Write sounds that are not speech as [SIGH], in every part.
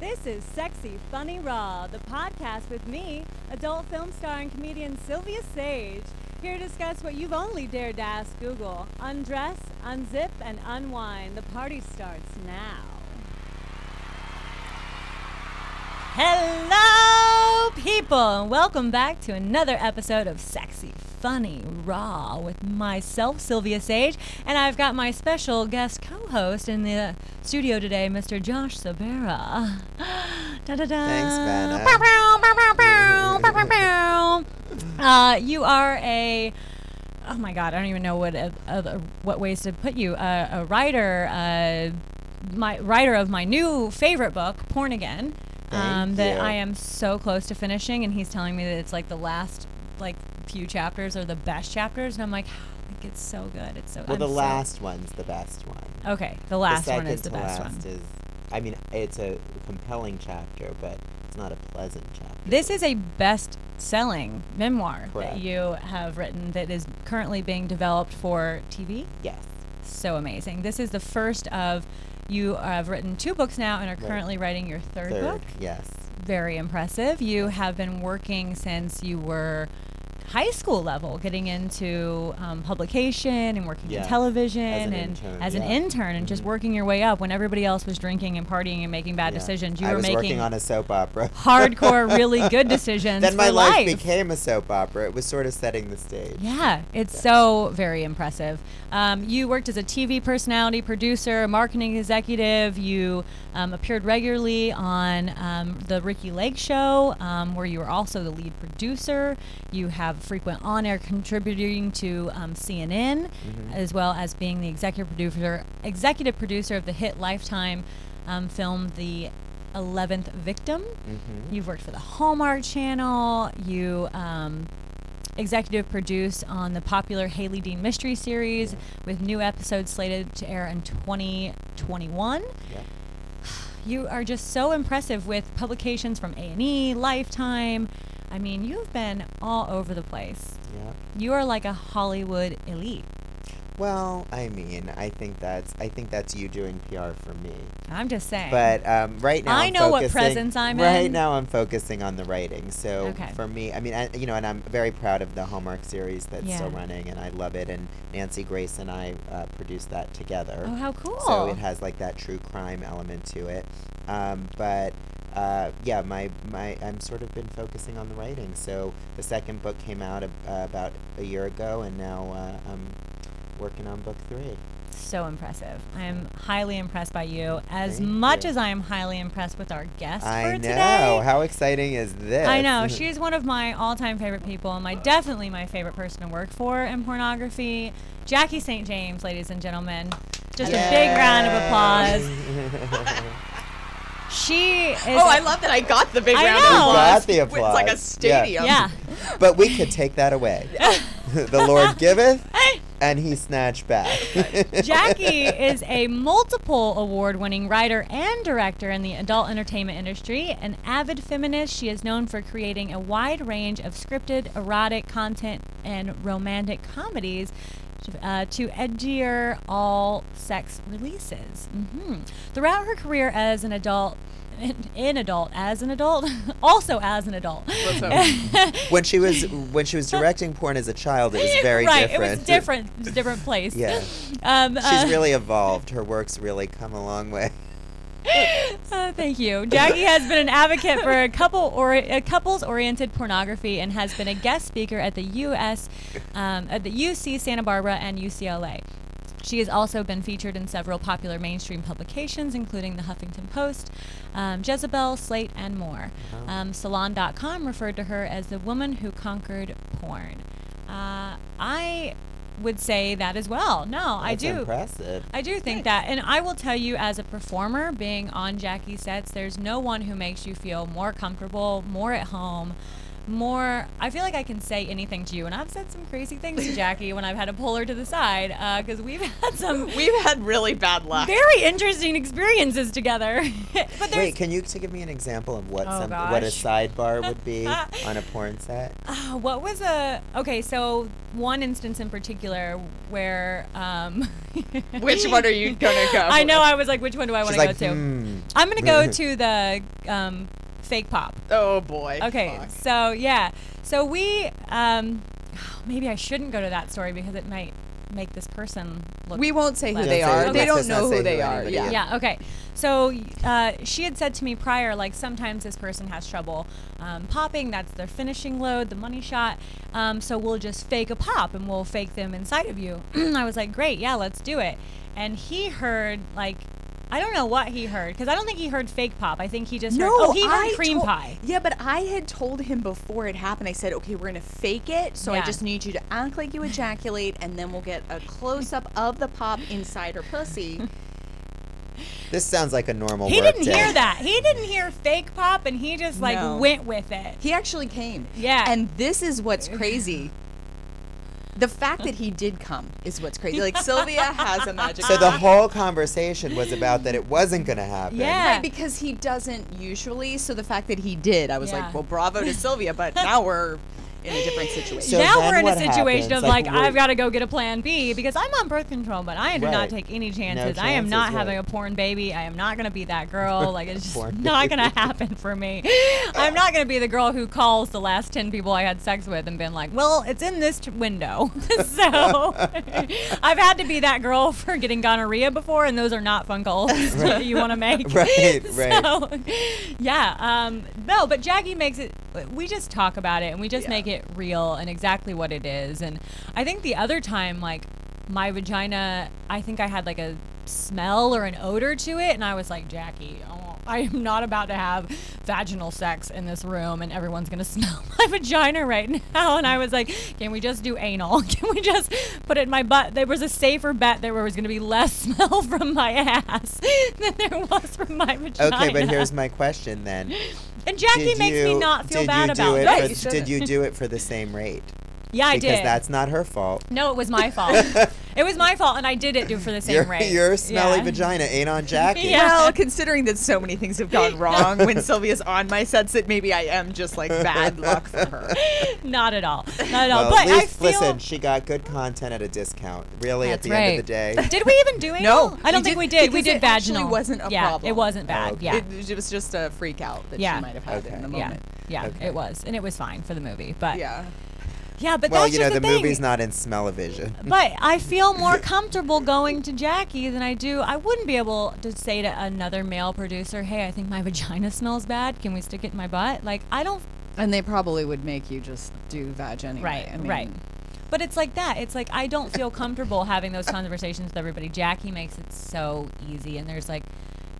This is Sexy Funny Raw, the podcast with me, adult film star and comedian Silvia Saige, here to discuss what you've only dared to ask Google. Undress, unzip, and unwind. The party starts now. Hello, people, and welcome back to another episode of Sexy Funny Raw with myself, Silvia Saige, and I've got my special guest co-host in the studio today, Mr. Josh Sabarra. da da da. Thanks, Vanna. [LAUGHS] Uh, you are a oh my god, I don't even know what uh, uh, what ways to put you. Uh, a writer, uh, my writer of my new favorite book, Porn Again, um, that. I am so close to finishing, and he's telling me that it's like the last few chapters are the best chapters, and I'm like, ah, like it's so good, it's so. Well, I'm the so- last one's the best one. Okay, the last the one is the to best last one. Is, I mean, it's a compelling chapter, but it's not a pleasant chapter. This is a best-selling memoir Correct. that you have written that is currently being developed for TV. yes. so amazing. This is the first of you have written two books now and are Right. currently writing your third, Third, book. yes. Very impressive. You have been working since you were high school level, getting into um, publication and working Yeah, in television an and intern, as an yeah. intern and just Mhm. working your way up when everybody else was drinking and partying and making bad Yeah. decisions. You I were making working on a soap opera. [LAUGHS] hardcore, really good [LAUGHS] decisions. then my life life. became a soap opera. It was sort of setting the stage. Yeah, it's so very impressive. Um, you worked as a TV personality, producer, marketing executive. You um, appeared regularly on um, the Ricki Lake Show, um, where you were also the lead producer. You have frequent on-air contributing to um, CNN, Mhm. as well as being the executive producer, executive producer of the hit Lifetime um, film, The Eleventh Victim. Mhm. You've worked for the Hallmark Channel. You um, executive produced on the popular Hailey Dean Mystery Series, with new episodes slated to air in 2021. Yeah. [SIGHS] You are just so impressive with publications from A&E, Lifetime. I mean, you've been all over the place. Yeah. You are like a Hollywood elite. Well, I mean, I think that's I think that's you doing PR for me. I'm just saying. But um, right now, I know what presence I'm right in. now, I'm focusing on the writing. So Okay. for me, I mean, I, you know, and I'm very proud of the Hallmark series that's still running, and I love it. And Nancy Grace and I uh, produced that together. oh, how cool. So it has like that true crime element to it. Um, but uh, yeah, my, my I'm sort of been focusing on the writing. So the second book came out uh, about a year ago, and now uh, I'm working on book three. so impressive. I'm highly impressed by you, as Thank much you. as I am highly impressed with our guest I for know. today. How exciting is this? I know [LAUGHS] she's one of my all-time favorite people, and my definitely my favorite person to work for in pornography. Jacky St. James, ladies and gentlemen, just a big round of applause. [LAUGHS] She is. Oh, I love that I got the big I round know. of applause. got the It's like a applause. stadium. yeah. but we could take that away. [LAUGHS] the Lord giveth, and he snatched back. [LAUGHS] Jacky is a multiple award winning writer and director in the adult entertainment industry. An avid feminist, she is known for creating a wide range of scripted, erotic content and romantic comedies. Uh, to edgier all sex releases. hmm Throughout her career as an adult, in, [LAUGHS] in adult, as an adult, [LAUGHS] also as an adult. [LAUGHS] When she was when she was directing porn as a child, it was very right, different. it was different, a different place. Yeah. Um, She's uh, really evolved. Her work's really come a long way. [LAUGHS] Uh, thank you. Jacky has been an advocate for a couple or a couples-oriented pornography and has been a guest speaker at the U.S. Um, at the UC Santa Barbara and UCLA. She has also been featured in several popular mainstream publications, including the Huffington Post, um, Jezebel, Slate, and more. Um, Salon.com referred to her as the woman who conquered porn. Uh, I would say that as well. No, I do. impressive. I do think that. And I will tell you, as a performer, being on Jacky sets, there's no one who makes you feel more comfortable, more at home, more. I feel like I can say anything to you, and I've said some crazy things to [LAUGHS] Jacky when I've had to pull her to the side because we've had some We've had really bad luck. very interesting experiences together. [LAUGHS] but Wait, can you to give me an example of what Oh, some what a sidebar would be [LAUGHS] on a porn set? Uh, what was a okay? So one instance in particular where um, Which one are you gonna go? I know. I was like, which one do I want She's to like, go to? hmm. I'm gonna go to the um, fake pop. Oh boy. Okay, Fuck. so yeah, so we um, maybe I shouldn't go to that story because it might make this person look. We won't say who they are. let's They don't know who they who are. Yeah. yeah. Okay. So uh, she had said to me prior, like sometimes this person has trouble um, popping. That's their finishing load, the money shot. Um, so we'll just fake a pop and we'll fake them inside of you. [CLEARS THROAT] I was like, great, yeah, let's do it. And he heard like. I don't know what he heard because I don't think he heard fake pop. I think he just heard. Oh, he heard I cream tol- pie. Yeah, but I had told him before it happened. I said, "Okay, we're gonna fake it. So I just need you to act like you ejaculate, and then we'll get a close up of the pop inside her pussy." [LAUGHS] This sounds like a normal He work didn't day. hear that. He didn't hear fake pop, and he just like No. went with it. He actually came. Yeah. And this is what's crazy. The fact that he did come is what's crazy. Like Silvia has a magic. So the whole conversation was about that it wasn't going to happen. Yeah. Right, because he doesn't usually. So the fact that he did, I was Yeah. like, well, bravo to Silvia. But now we're in a different situation. So now we're in a situation happens? of like, Like, I've got to go get a plan B because I'm on birth control, but I do not take any No chances. I am chances, not having a porn baby. I am not going to be that girl. [LAUGHS] Like it's just not going to happen for me. I'm not going to be the girl who calls the last 10 people I had sex with and been like, "Well, it's in this t- window." [LAUGHS] so [LAUGHS] I've had to be that girl for getting gonorrhea before and those are not fun calls that you want to make. Right, right. So, yeah, um, no, but Jacky makes it. We just talk about it and we just Yeah. make it real and exactly what it is. And I think the other time, like my vagina, I think I had like a smell or an odor to it, and I was like, Jacky, oh, I am not about to have vaginal sex in this room, and everyone's gonna [LAUGHS] smell my vagina right now. And I was like, can we just do anal? [LAUGHS] Can we just put it in my butt? There was a safer bet there was gonna be less [LAUGHS] smell from my ass than there was from my vagina. Okay, but here's my question then. And Jacky did makes you, me not feel bad about it it. Right, for- Did you do it for the same rate? Yeah, I because did. that's not her fault. no, it was my [LAUGHS] fault. it was my fault, and I did it do for the same your, rate. your smelly Yeah. vagina ain't on Jacky. [LAUGHS] Yeah. Well, considering that so many things have gone [LAUGHS] wrong when Silvia's on my sets, that maybe I am just like bad luck for her. Not at all. Not at all. Well, but at least, I feel. listen, she got good content at a discount. Really, That's at the end of the day. did we even do anal? No, I don't we think did- we did. We because did it actually vaginal. wasn't a yeah, problem. it wasn't bad. okay. Yeah. It, it was just a freak out that Yeah. she might have had Okay. in the yeah. moment. Yeah, Okay. it was, and it was fine for the movie. But yeah, Yeah. but that's not. well, that's you know, the, the, thing. movie's not in smell-o-vision. [LAUGHS] But I feel more [LAUGHS] comfortable going to Jacky than I do. I wouldn't be able to say to another male producer, "Hey, I think my [LAUGHS] vagina smells bad. Can we stick it in my butt?" Like I don't And they probably would make you just do vag anyway. Right, I mean, right. But it's like that. It's like I don't feel comfortable having those conversations with everybody. Jacky makes it so easy, and there's like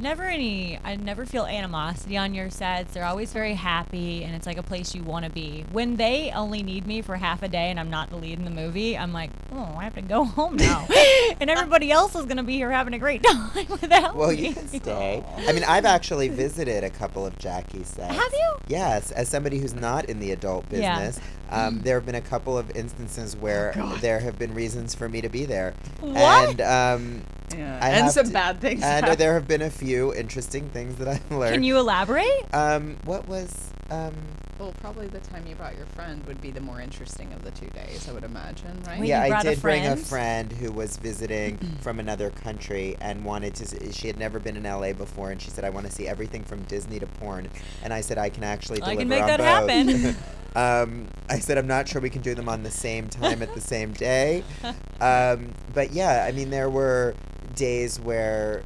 never any. I never feel animosity on your sets. They're always very happy, and it's like a place you want to be. When they only need me for half a day, and I'm not the lead in the movie, I'm like, oh, I have to go home now, [LAUGHS] [LAUGHS] and everybody else is gonna be here having a great [LAUGHS] time without Well, me. you can stay. I mean, I've actually visited a couple of Jacky's sets. Have you? Yes, as somebody who's not in the adult Yeah. business, um, there have been a couple of instances where there have been reasons for me to be there. What? And um, Yeah. I and some to- bad things. and happen. there have been a few interesting things that I've learned. Can you elaborate? Um, what was um? Well, probably the time you brought your friend would be the more interesting of the two days, I would imagine, right? Wait, yeah, I brought a did bring a friend? friend who was visiting [CLEARS THROAT] from another country and wanted to. She had never been in LA before, and she said, "I want to see everything from Disney to porn." And I said, "I can actually deliver I deliver can make on that both." happen. [LAUGHS] um, I said, "I'm not sure we can do them on the same time at the same day." [LAUGHS] Um, but yeah, I mean, there were days where,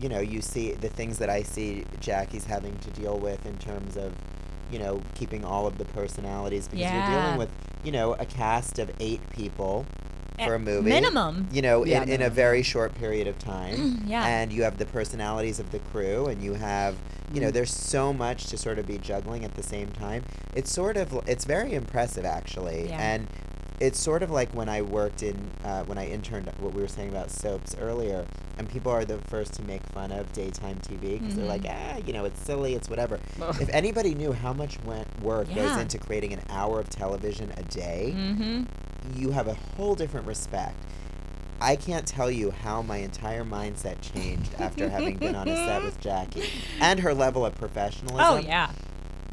you know, you see the things that I see Jacky's having to deal with in terms of, you know, keeping all of the personalities because you're dealing with, you know, a cast of eight people for a movie. Minimum. You know, Yeah, in, in a very short period of time. [CLEARS THROAT] Yeah. And you have the personalities of the crew, and you have, you know, Mm. there's so much to sort of be juggling at the same time. It's sort of, it's very impressive actually. Yeah. And it's sort of like when I worked in uh, when I interned. What we were saying about soaps earlier, and people are the first to make fun of daytime TV because they're like, Mm-hmm. ah, you know, it's silly, it's whatever. Ugh. if anybody knew how much went work goes into creating an hour of television a day, Mm-hmm. you have a whole different respect. I can't tell you how my entire mindset changed after having been on a set with [LAUGHS] Jacky and her level of professionalism. Oh yeah,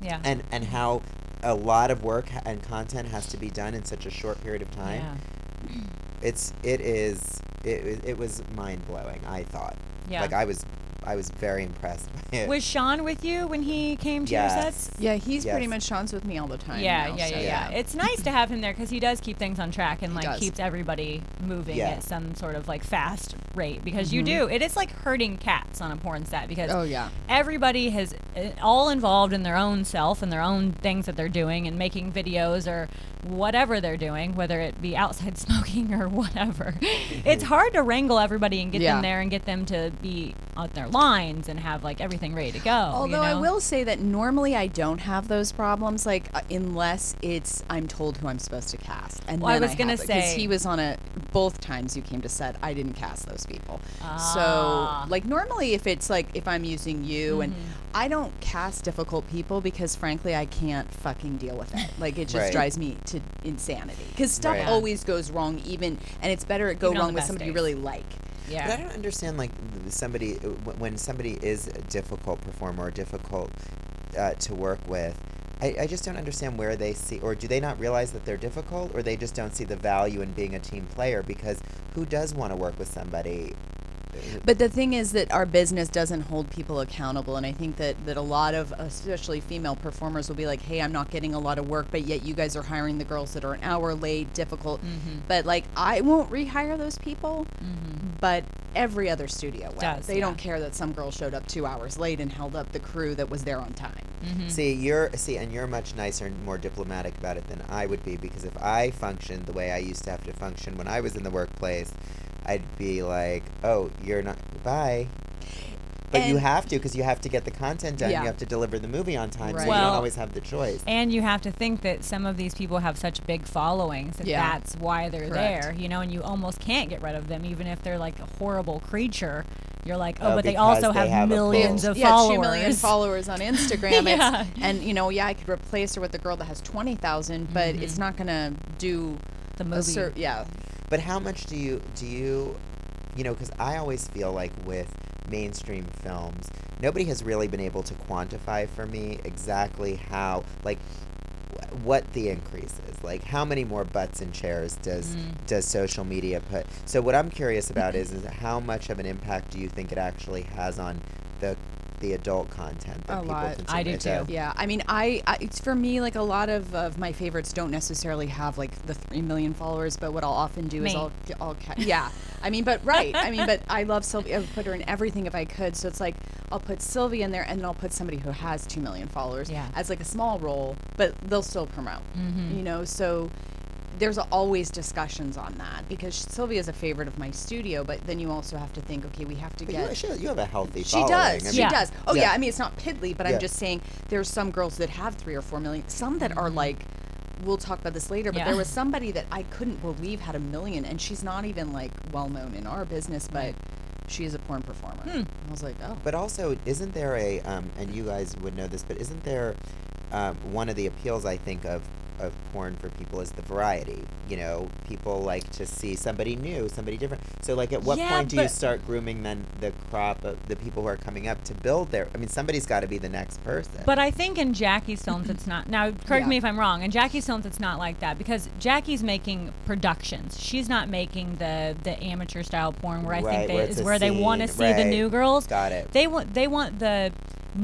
yeah. And and how a lot of work and content has to be done in such a short period of time. yeah. [CLEARS THROAT] It's it is it, it- it was mind blowing. I thought. Yeah. Like I was I was very impressed by it. Was Sean with you when he came to Yes. your sets? Yeah, he's pretty much Sean's with me all the time. Yeah, now, yeah, so yeah, yeah, It's nice to have him there because he does keep things on track and He like does. keeps everybody moving Yeah. at some sort of like fast rate because you do. It is like herding cats on a porn set because Oh yeah. everybody has uh, all involved in their own self and their own things that they're doing and making videos or whatever they're doing, whether it be outside [LAUGHS] smoking or whatever. [LAUGHS] it's hard to wrangle everybody and get Yeah. them there and get them to be on their lines and have like everything ready to go. you Although I will say that normally I don't have those problems, like uh, unless it's I'm told who I'm supposed to cast. And Well, I was gonna have it, say- he was on a both times you came to set, I didn't cast those people. Ah. So like normally if it's like if I'm using you and Mm-hmm. I don't cast difficult people because frankly I can't fucking deal with it. Like it just Right. drives me to insanity because stuff Right. always goes wrong even and it's better it go Even wrong with best somebody you really like. yeah. But I don't understand like somebody uh, when somebody is a difficult performer or difficult uh, to work with. I, I just don't understand where they see, or do they not realize that they're difficult, or they just don't see the value in being a team player? Because who does want to work with somebody? But the thing is that our business doesn't hold people accountable, and I think that that a lot of, especially female performers, will be like, "Hey, I'm not getting a lot of work, but yet you guys are hiring the girls that are an hour late, difficult." Mm-hmm. But like, I won't rehire those people, but every other studio will. Does, they yeah. don't care that some girl showed up two hours late and held up the crew that was there on time. Mm-hmm. See, you're see, and you're much nicer and more diplomatic about it than I would be. Because if I functioned the way I used to have to function when I was in the workplace, I'd be like, "Oh, you're not bye." But you have to, because you have to get the content done. Yeah. You have to deliver the movie on time, right. so Right. you don't always have the choice. And you have to think that some of these people have such big followings that Yeah. that's why they're Correct. there, you know, and you almost can't get rid of them, even if they're like a horrible creature. You're like, oh, Oh, but they also they have, have millions pull. of yeah, followers. two million followers on [LAUGHS] Instagram. Yeah. and you know, yeah, I could replace her with a girl that has twenty but mm-hmm. it's not gonna do The movie. cer- yeah. But how much do you do you, you know? Because I always feel like with mainstream films, nobody has really been able to quantify for me exactly how like what the increase is. Like how many more butts and chairs does Mm. does social media put? So what I'm curious about is is how much of an impact do you think it actually has on the the adult content that A people lot. consume? I do It too. does. Yeah, I mean, I, I it's for me like a lot of, of my favorites don't necessarily have like the three million followers, but what I'll often do is I'll I'll ca- yeah, I mean, but right, I mean, but I love Silvia. I would put her in everything if I could. So it's like I'll put Silvia in there, and then I'll put somebody who has two million followers Yeah. as like a small role, but they'll still promote. Mhm. You know, so there's always discussions on that because Silvia is a favorite of my studio, but then you also have to think, okay, we have to But get you, you have a healthy she following. does. I she mean, Yeah. does. Oh Yeah. yeah. I mean, it's not piddly, but Yeah. I'm just saying there's some girls that have three or four million. Some that are like, we'll talk about this later. But Yeah. there was somebody that I couldn't believe had a million, and she's not even like well known in our business, but Right. she is a porn performer. Hmm. I was like, oh. But also, isn't there a um, and you guys would know this, but isn't there um, one of the appeals I think of of porn for people is the variety. You know, people like to see somebody new, somebody different. So, like, at what Yeah, point do you start grooming then the crop of the people who are coming up to build their? I mean, somebody's got to be the next person. But I think in Jacky's films it's not. Now, correct Yeah. me if I'm wrong. In Jacky's films it's not like that because Jacky's making productions. She's not making the the amateur style porn where I Right, think they, where is where they want to scene, see the new girls. got it. They want they want the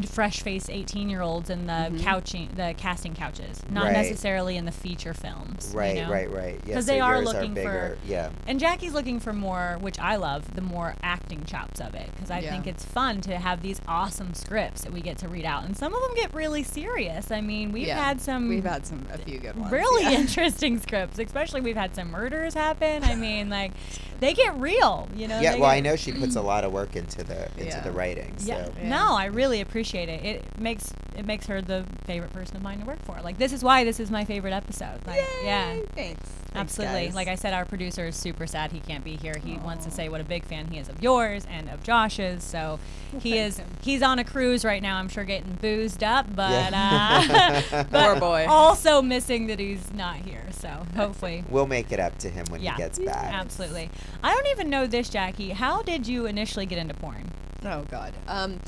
fresh faced 18 year olds in the Mhm. couching the casting couches, not Right. necessarily in the feature films. you Right, know? right, right. Yeah, 'Cause so they are looking for- bigger. Yeah. And Jacky's looking for more, which I love, the more acting chops of it because I Yeah. think it's fun to have these awesome scripts that we get to read out, and some of them get really serious. I mean, we've Yeah. had some We've had some a few good ones. really yeah. [LAUGHS] interesting scripts, especially we've had some murders happen. I mean, like they get real, you know. Yeah. Well, get- I know she puts a [CLEARS THROAT] lot of work into the into Yeah. the writing. So. Yeah. Yeah. No, I really appreciate appreciate it. It makes it makes her the favorite person of mine to work for. Like this is why this is my favorite episode. Like yeah. Yay, Thanks. Thanks, Absolutely. guys. Like I said, our producer is super sad he can't be here. He wants to say what a big fan he is of yours and of Josh's. So he is him. he's on a cruise right now. I'm sure getting boozed up, but Yeah. uh, [LAUGHS] but Poor boy. also missing that he's not here. So hopefully. [LAUGHS] We'll make it up to him when Yeah, he gets back. absolutely. I don't even know this, Jacky. How did you initially get into porn? Oh God. Um,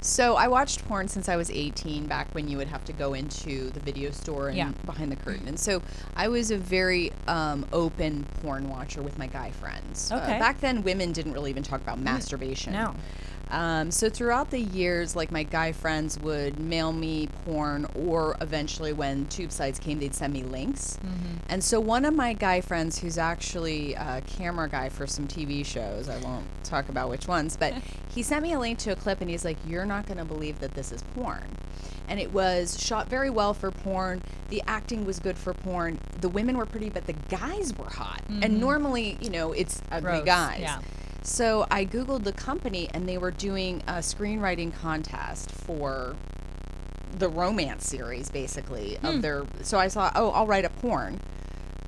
so I watched porn since I was 18, back when you would have to go into the video store and Yeah. behind the curtain. And so I was a very um, open porn watcher with my guy friends. Uh, Okay. back then, women didn't really even talk about masturbation. No. Um, so throughout the years, like my guy friends would mail me porn, or eventually when tube sites came, they'd send me links. And so one of my guy friends, who's actually a camera guy for some TV shows, I won't talk about which ones, but [LAUGHS] he sent me a link to a clip, and he's like, "You're not going to believe that this is porn." And it was shot very well for porn. The acting was good for porn. The women were pretty, but the guys were hot. And normally, you know, it's ugly Gross, guys. yeah. So I Googled the company and they were doing a screenwriting contest for the romance series, basically, Hmm. of their. So I saw, oh, I'll write a porn.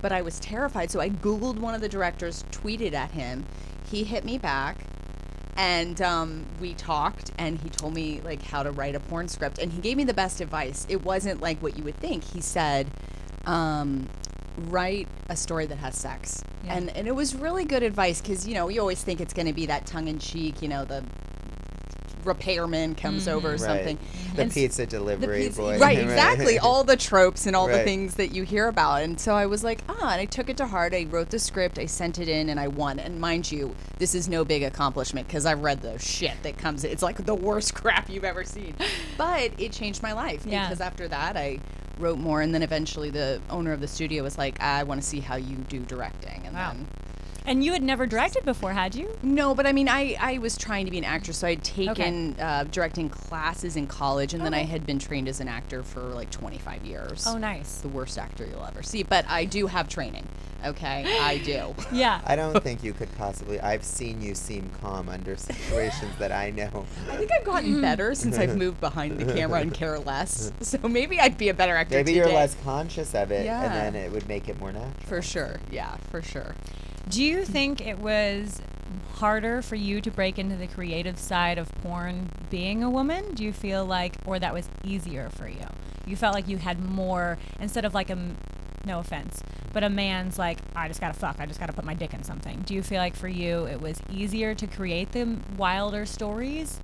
But I was terrified. So I Googled one of the directors, tweeted at him. He hit me back. And um, we talked, and he told me like how to write a porn script, and he gave me the best advice. It wasn't like what you would think. He said, um, "Write a story that has sex," Yeah. and and it was really good advice because you know you always think it's going to be that tongue in cheek, you know, the repairman comes over or Right. something. The And s- pizza the delivery pizza- boy. right, exactly. [LAUGHS] All the tropes and all the things that you hear about. And so I was like, ah, and I took it to heart. I wrote the script, I sent it in, and I won. And mind you, this is no big accomplishment because I've read the shit that comes. It's like the worst [LAUGHS] crap you've ever seen. But it changed my life Yeah. because after that, I wrote more. And then eventually, the owner of the studio was like, I want to see how you do directing. And Wow. then. And you had never directed before, had you? No, but I mean, I, I was trying to be an actress, so I'd taken uh, directing classes in college, and then I had been trained as an actor for like 25 years. Oh, nice. the worst actor you'll ever see, but I do have training. Okay, I do. [LAUGHS] Yeah. I don't think you could possibly. I've seen you seem calm under situations that I know. I think I've gotten better since I've [LAUGHS] moved behind the camera and care less. [LAUGHS] So maybe I'd be a better actor. Maybe you're less conscious of it, Yeah. and then it would make it more natural. For sure. Yeah, for sure. Do you think it was harder for you to break into the creative side of porn being a woman? Do you feel like, or that was easier for you? You felt like you had more, instead of like a, no offense, but a man's like, I just gotta fuck, I just gotta put my dick in something. Do you feel like for you it was easier to create the wilder stories?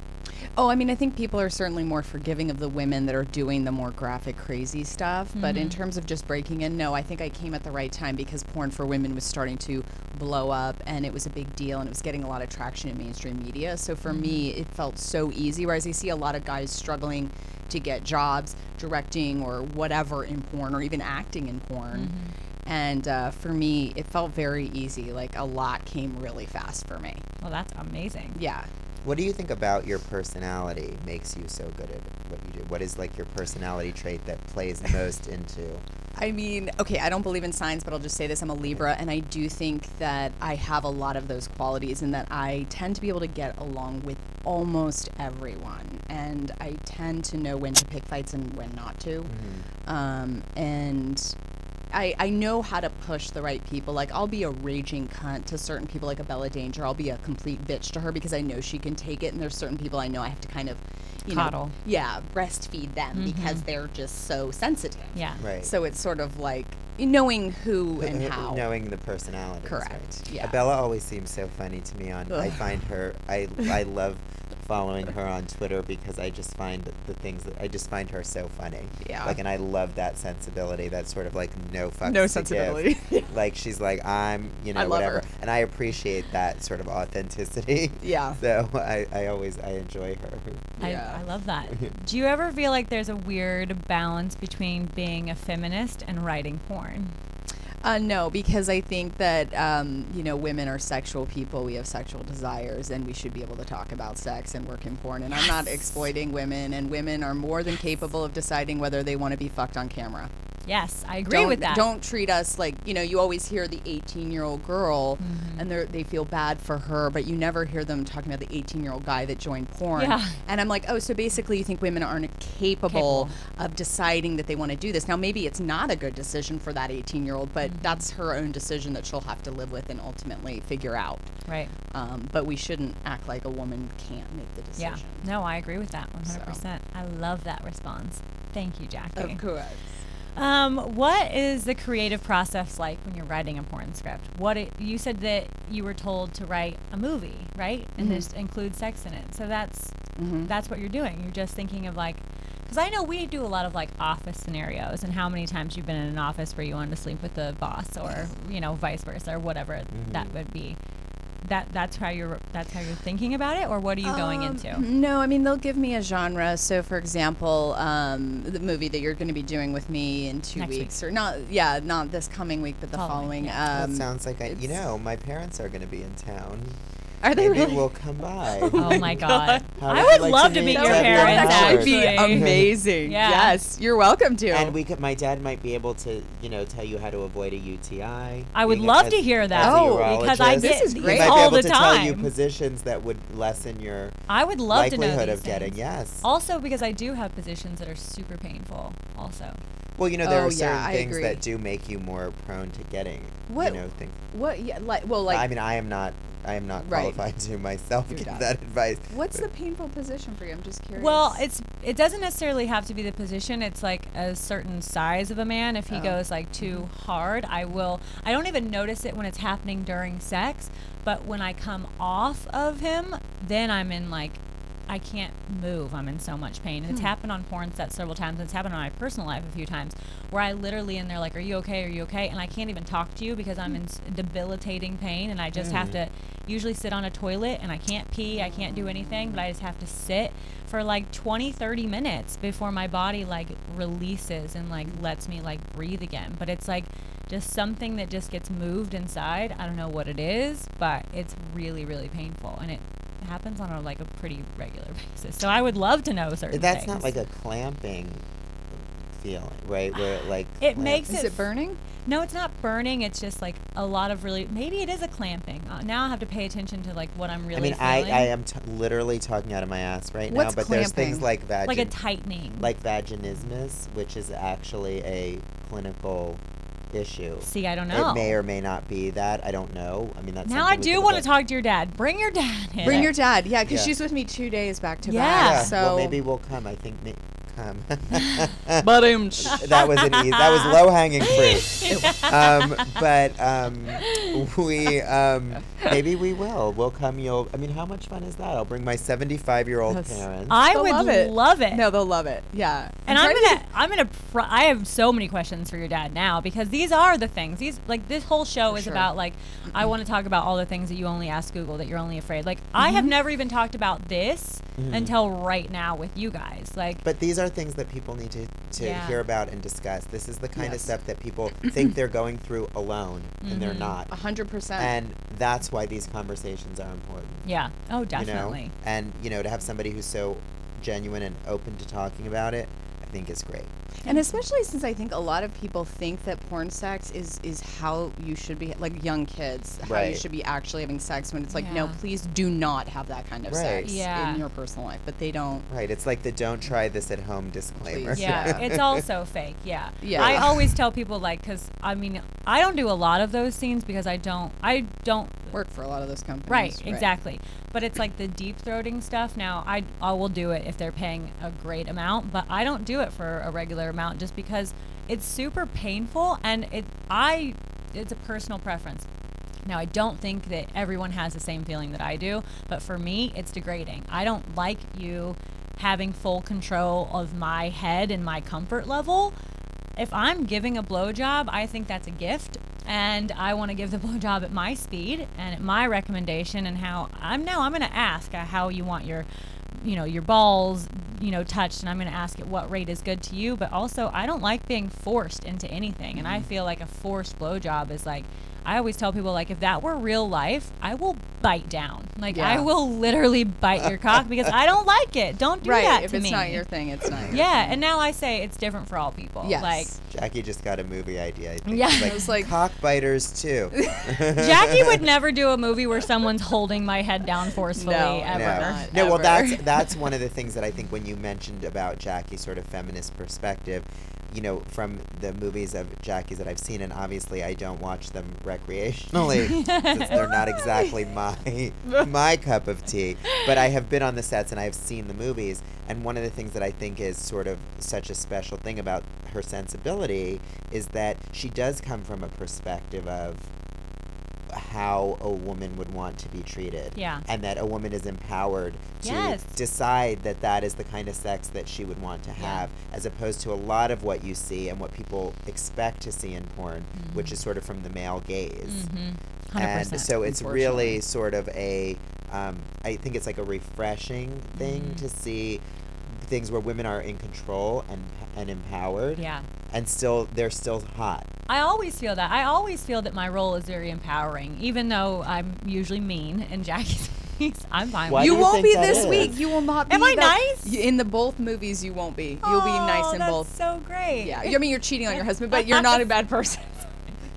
Oh, I mean, I think people are certainly more forgiving of the women that are doing the more graphic, crazy stuff. But in mm-hmm. terms of just breaking in, no, I think I came at the right time because porn for women was starting to blow up and it was a big deal and it was getting a lot of traction in mainstream media. So for me, mm-hmm. it felt so easy. Whereas I see a lot of guys struggling to get jobs directing or whatever in porn or even acting in porn. Mm-hmm. And uh, for me, it felt very easy. Like a lot came really fast for me. Well, that's amazing. Yeah. What do you think about your personality makes you so good at what you do? What is like your personality trait that plays most [LAUGHS] into? I mean, okay, I don't believe in signs, but I'll just say this I'm a Libra, and I do think that I have a lot of those qualities and that I tend to be able to get along with almost everyone. And I tend to know when to pick fights and when not to. Um, and I, I know how to push the right people. Like, I'll be a raging cunt to certain people, like a Bella Danger. I'll be a complete bitch to her because I know she can take it. And there's certain people I know I have to kind of, you Coddle. know, yeah, breastfeed them mm-hmm. because they're just so sensitive. Yeah. Right. So it's sort of like knowing who and how. Knowing the personality. Correct, yeah. Bella always seems so funny to me on I find her I I love following her on Twitter because I just find the things that I just find her so funny. Yeah. Like and I love that sensibility, that sort of like no fucks. No to sensibility. give. [LAUGHS] like she's like I'm, you know, I love whatever. her. And I appreciate that sort of authenticity. Yeah. [LAUGHS] So I, I always I enjoy her. I, Yeah. I love that. [LAUGHS] Do you ever feel like there's a weird balance between being a feminist and writing porn? Uh, no, because I think that um, you know women are sexual people. We have sexual desires, and we should be able to talk about sex and work in porn. And I'm not exploiting women, and women are more than capable of deciding whether they want to be fucked on camera. Yes, I agree don't, with that. Don't treat us like you know. You always hear the 18 year old girl, Mm-hmm. and they they feel bad for her, but you never hear them talking about the 18 year old guy that joined porn. Yeah. And I'm like, oh, so basically you think women aren't capable, of deciding that they want to do this? Now maybe it's not a good decision for that 18 year old, but Mm-hmm. that's her own decision that she'll have to live with and ultimately figure out. Right. Um, but we shouldn't act like a woman can't make the decision. Yeah. No, I agree with that 100%. I love that response. Thank you, Jacky. Of course. Um, what is the creative process like when you're writing a porn script? What it, you said that you were told to write a movie, right? And Mhm. this includes sex in it. So that's Mhm. that's what you're doing. You're just thinking of like, because I know we do a lot of like office scenarios, and how many times you've been in an office where you wanted to sleep with the boss, or you know, vice versa, or whatever that Mhm. would be. That that's how you're that's how you're thinking about it, or what are you going Um, into? No, I mean they'll give me a genre. So, for example, um, the movie that you're going to be doing with me in two Next week. weeks, or not, yeah, not this coming week, but the Following, following. yeah. Um, that sounds like I, you know, my parents are going to be in town. Are they Maybe really? we'll come by. [LAUGHS] Oh my [LAUGHS] god, How I would would like love to to meet meet your Debbie parents. That would be amazing. Yeah. Yes, you're welcome to. And we could, my dad might be able to, you know, tell you how to avoid a UTI. I would love as- to hear that. Oh, because I urologist. get This is great. He might all be able the to time. tell you positions that would lessen your I would love to know likelihood these of getting yes. Also, because I do have positions that are super painful. Also, Well, you know, there Oh, are yeah, certain I things agree. that do make you more prone to getting, What- you know, things. what? Yeah, like, well, like, I mean, I am not, I am not Right. qualified to myself You're give not. that advice. what's the painful position for you? I'm just curious. well, it's it doesn't necessarily have to be the position. It's like a certain size of a man. If he Oh. goes like too mm-hmm. hard, I will. I don't even notice it when it's happening during sex, but when I come off of him, then I'm in like. I can't move. I'm in so much pain. And It's Hmm. happened on porn sets several times. It's happened in my personal life a few times where I literally and they're like, "Are you okay? Are you okay?" And I can't even talk to you because I'm in debilitating pain, and I just have Mm. to usually sit on a toilet and I can't pee. I can't do anything, but I just have to sit for like 20, 30 minutes before my body like releases and like lets me like breathe again. But it's like just something that just gets moved inside. I don't know what it is, but it's really, really painful, and it happens on a like a pretty regular [LAUGHS] basis. So I would love to know certain That's things. not like a clamping feeling, right? Where it like It clamps- makes is it it burning? No, it's not burning. It's just like a lot of really. Maybe it is a clamping. Uh, now I have to pay attention to like what I'm really. I mean, I, feeling. I am t- literally talking out of my ass right What's now, but there's things like vagin, like a tightening. like vaginismus, which is actually a clinical issue. See, I don't know. It may or may not be that. I don't know. I mean, that's now I do want to talk to your dad. Bring your dad in. Bring your dad. Yeah, because Yeah. she's with me two days back to Yeah. back. Yeah. So well, maybe we'll come. I think may- come. But um, [LAUGHS] that was an easy. That was low hanging fruit. [LAUGHS] um, but um, we um, maybe we will. We'll come. You'll. I mean, how much fun is that? I'll bring my 75 year old parents. I They'll would love it. love it. no, they'll love it. Yeah. And I'm trying to gonna, I'm gonna, pr- I have so many questions for your dad now because these are the things. These, like, this whole show is sure. about like, I want to talk about all the things that you only ask Google that you're only afraid. Like, I have Mhm. never even talked about this Mhm. until right now with you guys. Like, But these are things that people need to, to Yeah. hear about and discuss. This is the kind of stuff that people [CLEARS THROAT] think they're going through alone, and they're Mhm. not. A hundred percent. And that's why these conversations are important. yeah, oh, You definitely. know? And, you know, to have somebody who's so genuine and open to talking about it, I think is great. And especially since I think a lot of people think that porn sex is is how you should be like young kids, how you should be actually having sex when it's like, no, please do not have that kind of Right. sex Yeah. in your personal life. But they don't. Right. It's like the don't try this at home disclaimer. Please. Yeah, Yeah. [LAUGHS] it's also fake. Yeah. Yeah. I always tell people like, cause I mean, I don't do a lot of those scenes because I don't, I don't Work for a lot of those companies. Right, exactly. But it's like the deep throating stuff. Now, I I will do it if they're paying a great amount, but I don't do it for a regular amount just because it's super painful and it I it's a personal preference. Now, I don't think that everyone has the same feeling that I do, but for me, it's degrading. I don't like you having full control of my head and my comfort level. If I'm giving a blowjob, I think that's a gift, and I want to give the [LAUGHS] blowjob at my speed and at my recommendation and how I'm now I'm going to ask uh, how you want your, you know, your balls you know, touched, and I'm going to ask at what rate is good to you. But also, I don't like being forced into anything, and I mm. feel like a forced blowjob is like. I always tell people like if that were real life, I will bite down. Like I will literally bite your cock [LAUGHS] because I don't like it. Don't do right. that If to it's not your thing, it's not. Your yeah, thing. and now I say it's different for all people. Yes. Like Jacky just got a movie idea. I think. Yeah. She's It was like- cockbiters too. [LAUGHS] Jacky would [LAUGHS] never do a movie where someone's holding my head down forcefully No, ever. No, Not no. Well, that's that's one of the things that I think when you mentioned about Jacky's sort of feminist perspective, you know, from the movies of Jacky's that I've seen, and obviously I don't watch them recreationally, [LAUGHS] since they're not exactly my my cup of tea. But I have been on the sets and I have seen the movies, and one of the things that I think is sort of such a special thing about her sensibility is that she does come from a perspective of how a woman would want to be treated Yeah. and that a woman is empowered to Yes. decide that that is the kind of sex that she would want to Yeah. have as opposed to a lot of what you see and what people expect to see in porn Mm-hmm. which is sort of from the male gaze Mm-hmm. 100%. and so it's really sort of a um, i think it's like a refreshing thing Mhm. to see things where women are in control and and empowered yeah. and still they're still hot I always feel that. I always feel that my role is very empowering, even though I'm usually mean in Jacky's [LAUGHS] case. I'm fine Why with do you you won't think be this is? week. You will not be. Am I the- nice? In the both movies, you won't be. You'll be oh, nice Oh, in that's both. so great. Yeah. I mean, you're cheating on your husband, but you're not a bad person. [LAUGHS]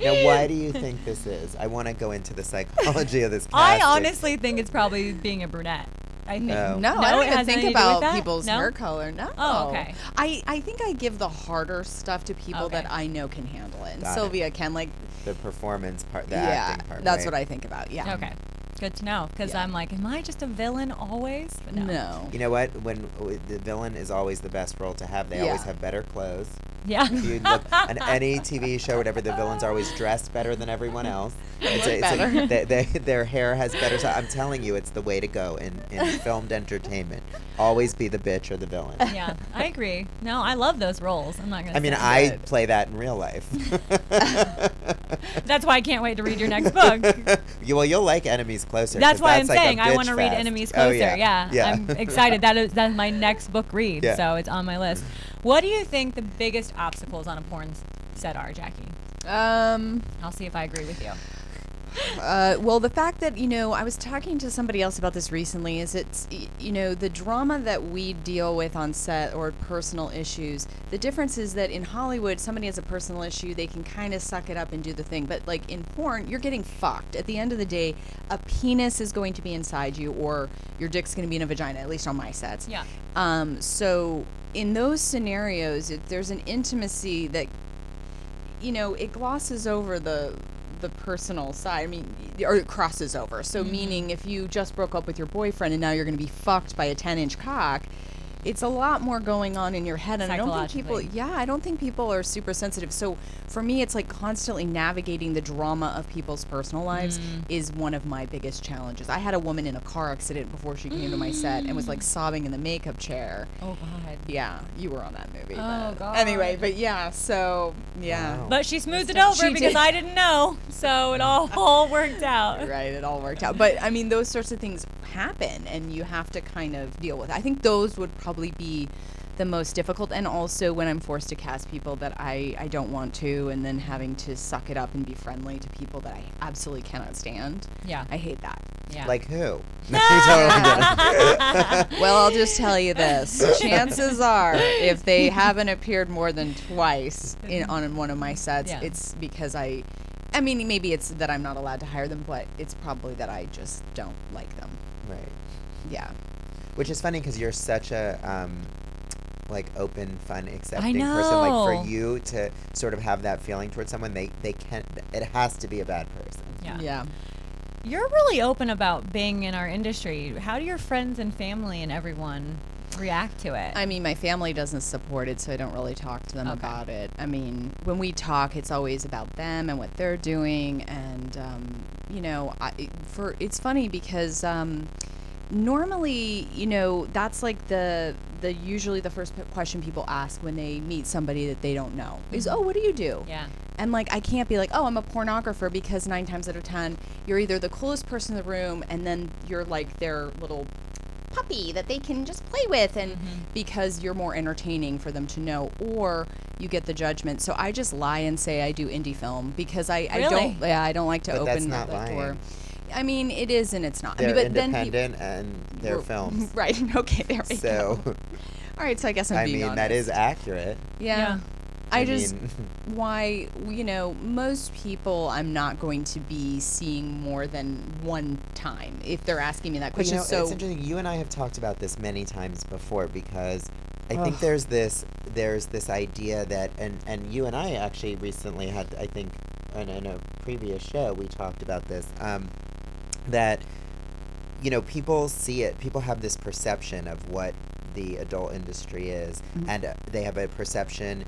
now why do you think this is i want to go into the psychology of this [LAUGHS] I honestly think it's probably being a brunette. I think. No. No, No, I don't even think anything to do with about people's No? hair color. No. Oh, okay. I, I think I give the harder stuff to people Okay. that I know can handle it. And Got it. Silvia can like. the performance part the yeah, acting part that's right? what I think about. Yeah. Okay. Good to know, because Yeah. I'm like, am I just a villain always? But No. You know what? When w- the villain is always the best role to have, they always have better clothes. Yeah. You look on any TV show, whatever, the villains are always dressed better than everyone else. It's a- it's a- better. they, they, their hair has better. So I'm telling you, it's the way to go in, in [LAUGHS] filmed entertainment. Always be the bitch or the villain. [LAUGHS] yeah, I agree. No, I love those roles. I'm not gonna. I mean. I good. play that in real life. That's why I can't wait to read your next book. [LAUGHS] you, well, you'll like Enemies Closer. That's 'cause why I'm like saying I want to read fest. Enemies Oh, Closer. yeah. yeah. I'm excited. That is that's my next book read, Yeah. so it's on my list. What do you think the biggest obstacles on a porn set are, Jacky? Um. I'll see if I agree with you. [LAUGHS] Uh, well, the fact that you know, I was talking to somebody else about this recently. Is it's you know the drama that we deal with on set or personal issues. The difference is that in Hollywood, somebody has a personal issue, they can kind of suck it up and do the thing. But like in porn, you're getting fucked. At the end of the day, a penis is going to be inside you, or your dick's going to be in a vagina. At least on my sets. Yeah. Um, so in those scenarios, if there's an intimacy that, you know, it glosses over the the personal side. I mean, or it crosses over. So mm-hmm. meaning, if you just broke up with your boyfriend and now you're going to be fucked by a 10 inch cock. It's a lot more going on in your head, and I don't think people. Yeah, I don't think people are super sensitive. So for me, it's like constantly navigating the drama of people's personal lives mm. is one of my biggest challenges. I had a woman in a car accident before she came to my set and was like mm. sobbing in the makeup chair. Oh God. Yeah, you were on that movie. Oh, but Anyway, but yeah, so yeah. Wow. But she smoothed it She over did. because I didn't know, so it all all worked out. [LAUGHS] Right, it all worked out. But I mean, those sorts of things happen, and you have to kind of deal with. It. I think those would probably be the most difficult, and also when I'm forced to cast people that I I don't want to, and then having to suck it up and be friendly to people that I absolutely cannot stand. Yeah. I hate that. Yeah. Like who? No, totally kidding. Well, I'll just tell you this: [LAUGHS] chances are, if they haven't appeared more than twice in on one of my sets, Yeah. it's because I. I mean, maybe it's that I'm not allowed to hire them, but it's probably that I just don't like them. Right. Yeah. Which is funny because you're such a um, like open, fun, accepting person. Like know. for you to sort of have that feeling towards someone, they they can't. It has to be a bad person. yeah. Yeah. You're really open about being in our industry. How do your friends and family and everyone react to it? I mean, my family doesn't support it, so I don't really talk to them Okay. about it. I mean, when we talk, it's always about them and what they're doing, and um, you know, I, for it's funny because um, normally, you know, that's like the the usually the first p- question people ask when they meet somebody that they don't know is, Mhm. "Oh, what do you do?" yeah. And like, I can't be like, oh, I'm a pornographer because nine times out of ten, you're either the coolest person in the room and then you're like their little puppy that they can just play with, and Mm-hmm. because you're more entertaining for them to know, or you get the judgment. So I just lie and say I do indie film because I, I don't yeah I don't like to But that's open not that door. I mean, it is and it's not. I They're mean, but then peop- independent and they're films. [LAUGHS] right? [LAUGHS] Okay, there we So, go. All right, so I guess [LAUGHS] I'm I being mean, that honest. is accurate. yeah. Yeah. I, just mean, [LAUGHS] why you know most people I'm not going to be seeing more than one time if they're asking me that question. you know, so it's interesting. You and I have talked about this many times before because I think there's this there's this idea that and and you and I actually recently had I think in, in a previous show we talked about this um, that you know people see it people have this perception of what the adult industry is Mhm. and uh, they have a perception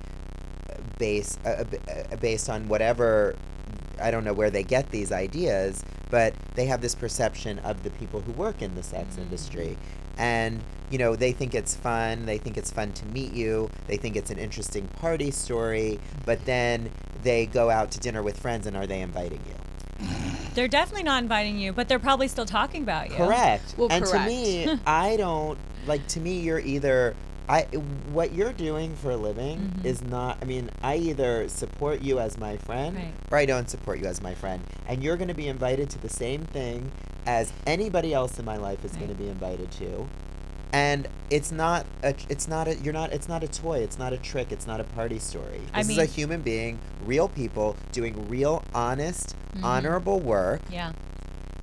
based uh, uh, uh, based on whatever I don't know where they get these ideas, but they have this perception of the people who work in the sex industry. And, you know, they think it's fun, they think it's fun to meet you, they think it's an interesting party story, but then they go out to dinner with friends and are they inviting you? [LAUGHS] They're definitely not inviting you, but they're probably still talking about you. Correct. Well, and correct. to me, [LAUGHS] I don't like to me you're either I what you're doing for a living Mhm. is not I mean, I either support you as my friend Right. or I don't support you as my friend. And you're going to be invited to the same thing as anybody else in my life is going to be invited to. And it's not a it's not a you're not it's not a toy, it's not a trick, it's not a party story. I This is a human being, real people doing real honest, Mhm. honorable work. Yeah.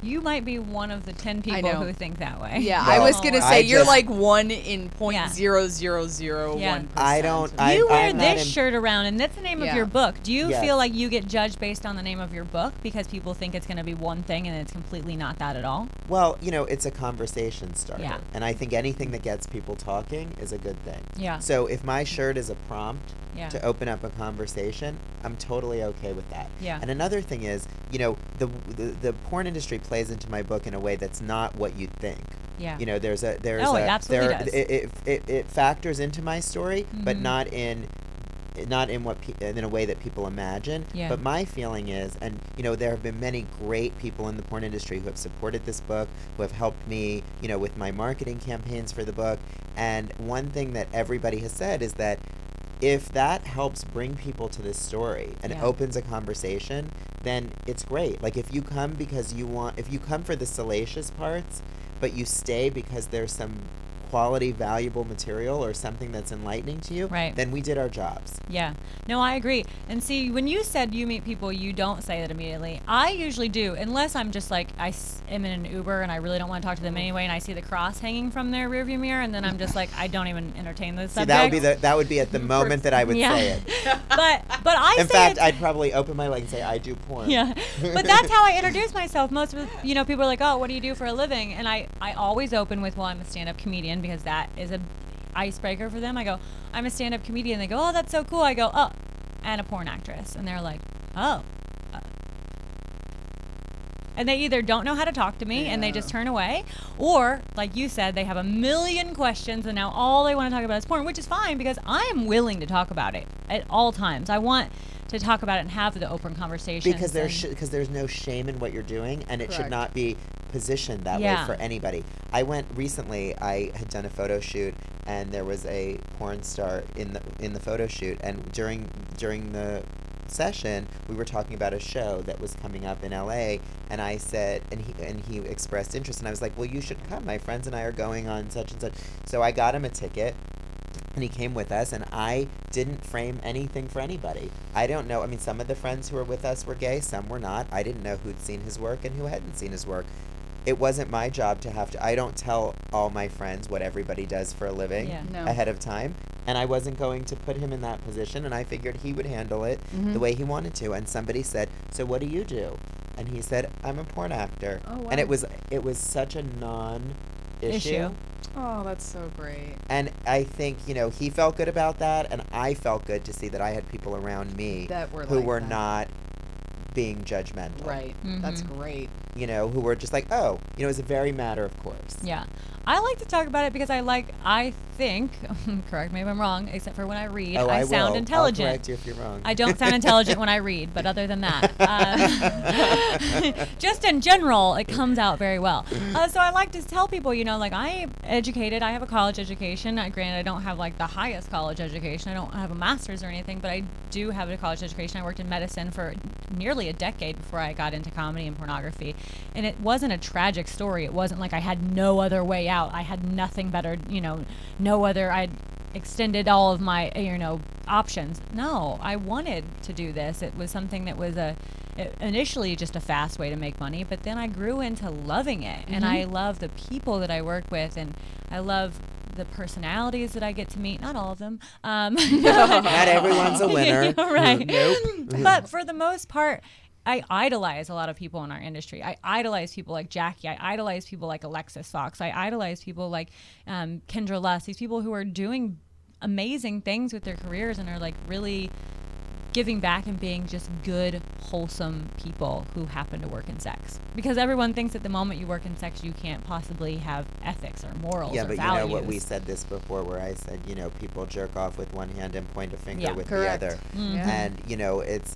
You might be one of the 10 people who think that way. yeah, I was gonna I say you're just- like one in point Yeah. zero zero zero one Yeah. I don't- I- You wear I'm this in- shirt around, and that's the name Yeah. of your book. Do you Yes. feel like you get judged based on the name of your book because people think it's going to be one thing and it's completely not that at all? Well, you know, it's a conversation starter. Yeah. And I think anything that gets people talking is a good thing. Yeah. So if my shirt is a prompt Yeah. to open up a conversation, I'm totally okay with that. Yeah. And another thing is, you know, the, the the porn industry plays into my book in a way that's not what you'd think. Yeah. You know, there's a there's Oh, a there does. It, it, it, it factors into my story, but Mhm. not in not in what pe- in a way that people imagine. Yeah. But my feeling is, and you know, there have been many great people in the porn industry who have supported this book, who have helped me, you know, with my marketing campaigns for the book. And one thing that everybody has said is that if that helps bring people to this story and Yeah. opens a conversation, then it's great. Like if you come because you want, if you come for the salacious parts, but you stay because there's some quality, valuable material or something that's enlightening to you, Right. then we did our jobs. Yeah. No, I agree. And see, when you said you meet people, you don't say that immediately. I usually do, unless I'm just like, I am in an Uber and I really don't want to talk to them mm-hmm. anyway, and I see the cross hanging from their rearview mirror, and then I'm just like, I don't even entertain the See, subject. that would be the that would be at the moment that I would yeah. say it. [LAUGHS] but but I In say fact, it, I'd probably open my leg and say I do porn. yeah. But that's how I introduce [LAUGHS] myself. Most of the, you know people are like, oh, what do you do for a living? And I I always open with, well, I'm a stand-up comedian because that is a icebreaker for them. I go, I'm a stand-up comedian. They go, oh, that's so cool. I go, oh, and a porn actress, and they're like, oh. uh." And they either don't know how to talk to me and they just turn away, or like you said, they have a million questions and now all they want to talk about is porn, which is fine because I am willing to talk about it at all times. I want to talk about it and have the open conversation. because there's because there's no shame in what you're doing and it should not be positioned that Yeah. way for anybody. I went recently i had done a photo shoot and there was a porn star in the in the photo shoot and during during the session we were talking about a show that was coming up in LA and I said and he and he expressed interest and I was like well you should come. My friends and I are going on such and such. So I got him a ticket and he came with us and i didn't frame anything for anybody i don't know i mean some of the friends who were with us were gay some were not i didn't know who'd seen his work and who hadn't seen his work it wasn't my job to have to i don't tell all my friends what everybody does for a living Yeah. No. ahead of time and i wasn't going to put him in that position and i figured he would handle it Mhm. the way he wanted to and somebody said so what do you do and he said i'm a porn actor Oh, wow. and it was it was such a non Issue. Oh, that's so great. and I think, you know, he felt good about that, and I felt good to see that I had people around me That were who like were that. not being judgmental. Right. That's Mhm. great. You know, who were just like, oh, you know, it's a very matter of course. Yeah. I like to talk about it because I like I think, [LAUGHS] correct me if I'm wrong, except for when I read, oh, I, I sound will. intelligent. I'll correct you if you're wrong. I don't sound intelligent when I [LAUGHS] read, but other than that, uh, [LAUGHS] just in general, it comes out very well. Uh, so I like to tell people, you know, like I'm educated. I have a college education. I, granted, I don't have like the highest college education. I don't have a master's or anything, but I do have a college education. I worked in medicine for nearly a decade before I got into comedy and pornography, and it wasn't a tragic story. It wasn't like I had no other way out. I had nothing better, you know, no other. I'd extended all of my you know options no i wanted to do this it was something that was a initially just a fast way to make money but then i grew into loving it and i love the people that i work with and i love the personalities that i get to meet not all of them um, [LAUGHS] Not everyone's a [LAUGHS] winner. right Nope. but for the most part I idolize a lot of people in our industry. I idolize people like Jacky. I idolize people like Alexis Fawx. I idolize people like um, Kendra Lust. These people who are doing amazing things with their careers and are like really giving back and being just good, wholesome people who happen to work in sex. Because everyone thinks at the moment you work in sex, you can't possibly have ethics or morals Yeah, or but values. you know what we said this before, where I said, you know, people jerk off with one hand and point a finger Yeah. with Correct. the other, Yeah. and you know, it's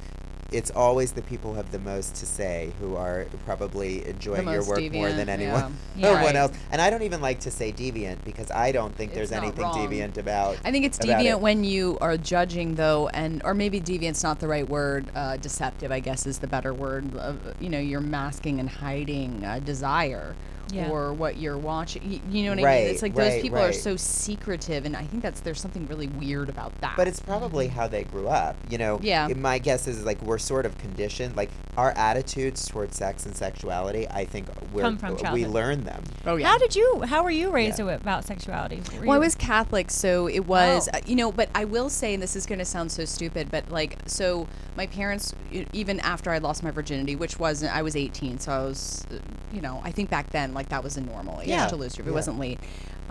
it's always the people who have the most to say who are probably enjoying your work more than anyone, yeah. [LAUGHS] [LAUGHS] anyone Right. else. And I don't even like to say deviant because I don't think there's It's not anything wrong. deviant about. I think it's deviant it. when you are judging, though, and or maybe deviant's not the right word. Uh, deceptive, I guess, is the better word. Uh, you know, you're masking and hiding a desire. Yeah. Or what you're watching, y- you know what I mean? It's like those right, people are so secretive, and I think that's there's something really weird about that. But it's probably how they grew up. You know, Yeah. i- My guess is like we're sort of conditioned. Like our attitudes towards sex and sexuality, I think we're Come from we learn them. oh yeah. How did you? How were you raised Yeah. about sexuality? Were Well, I was Catholic, so it was, Oh. uh, you know, but I will say, and this is going to sound so stupid, but like, so my parents, even after I lost my virginity, which wasn't, I was 18, so I was, uh, you know, I think back then, like, that was a normal age Yeah, to lose your, it yeah. wasn't late.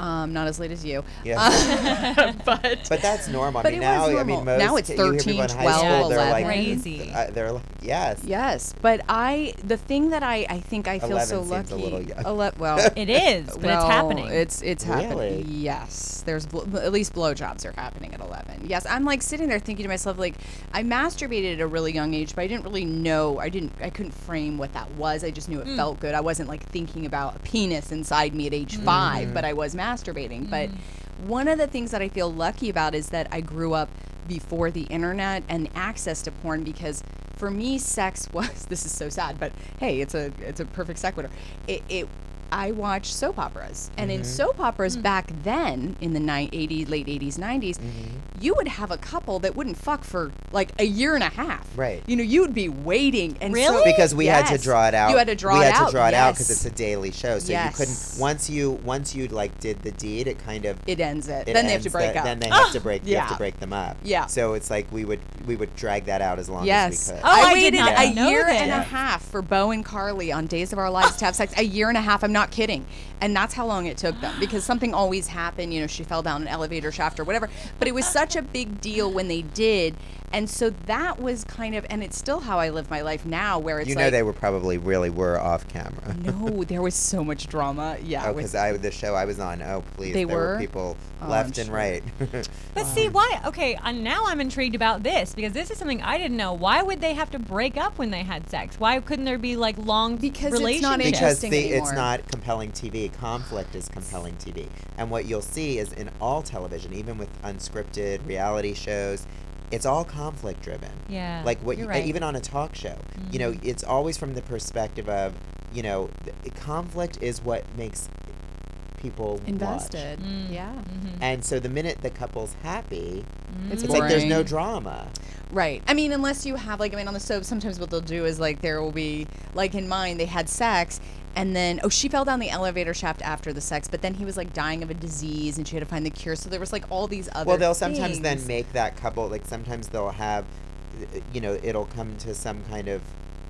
Um, not as late as you. Yeah. Uh, [LAUGHS] [LAUGHS] but, But that's normal. I But mean, it was now, I mean, most Now it's ki- you hear 13, people in high 12, school, they're like, Crazy. Uh, they're like, yes. yes, but I, the thing that I, I think I feel 11 so seems lucky. a little young. ele- [LAUGHS] well, It is, but well, it's happening. It's it's happening. Really? Yes, there's bl- at least blowjobs are happening at 11. Yes, I'm like sitting there thinking to myself like I masturbated at a really young age, but I didn't really know. I didn't. I couldn't frame what that was. I just knew it Mm. felt good. I wasn't like thinking about a penis inside me at age Mm-hmm. five, but I was masturbating. But mm. one of the things that I feel lucky about is that I grew up before the internet and access to porn because for me sex [LAUGHS] was this is so sad but hey it's a it's a perfect sequitur. It, it I watched soap operas and in soap operas Hmm. back then in the ni- 80s late 80s 90s you would have a couple that wouldn't fuck for like a year and a half Right. you know you would be waiting and so- Really? Because we had to draw it out. you had to draw we it had to draw it out because it's a daily show. So you couldn't once you once you like did the deed, it kind of it ends it, it then they have to break the- up Then they have to break. [GASPS] You have to break them up. Yeah. So it's like we would we would drag that out as long Yes. as we could. Oh, I I did waited not a year and a half for Bo and Carly on Days of Our Lives to have sex. A year and a half. I'm not kidding. And that's how long it took them because something always happened. You know, she fell down an elevator shaft or whatever. But it was such a big deal when they did. And so that was kind of, and it's still how I live my life now, where it's you know like, they were probably really were off camera. [LAUGHS] no, there was so much drama. Yeah, Oh, because I the show I was on. Oh, please, They there were, were? people Oh, left I'm and sure. right. [LAUGHS] But see, why? Okay, uh, now I'm intrigued about this because this is something I didn't know. Why would they have to break up when they had sex? Why couldn't there be like long Because it's not relationships? because interesting the, it's not compelling TV. Conflict is compelling TV, and what you'll see is in all television, even with unscripted reality shows, it's all conflict driven. Yeah, like what you're you, right. even on a talk show, you know, it's always from the perspective of you know, th- conflict is what makes people watch. invested. Mm. Yeah. Mhm. And so the minute the couple's happy, It's, it's like there's no drama. Right. I mean, unless you have like I mean on the soap, sometimes what they'll do is like there will be like in mine they had sex and then oh she fell down the elevator shaft after the sex, but then he was like dying of a disease and she had to find the cure. So there was like all these other. Well, they'll sometimes then make that couple like sometimes they'll have, uh, you know, it'll come to some kind of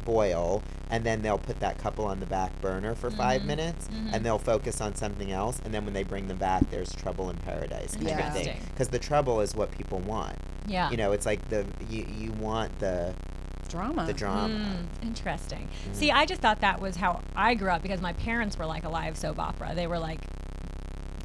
boil, and then they'll put that couple on the back burner for five minutes, and they'll focus on something else, and then when they bring them back, there's trouble in paradise kind of thing. Because the trouble is what people want. yeah. You know, it's like the you you want the drama. the drama. Mm, interesting. See, I just thought that was how I grew up because my parents were like a live soap opera. They were like